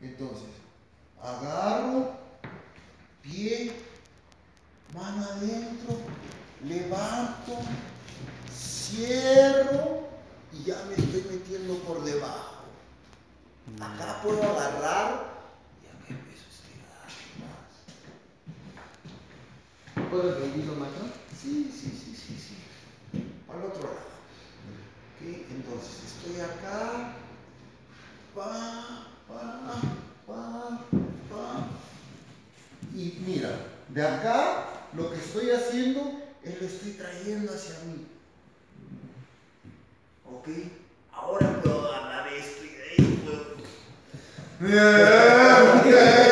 Entonces, agarro, pie, mano adentro, levanto, cierro y ya me estoy metiendo por debajo. Acá puedo agarrar y acá empiezo a estirar más. ¿Puedo maestro? Sí, sí, sí, sí, sí. Al otro lado. Entonces estoy acá. Y mira, de acá lo que estoy haciendo es lo estoy trayendo hacia mí. Ok, ahora puedo agarrar esto y de ahí puedo.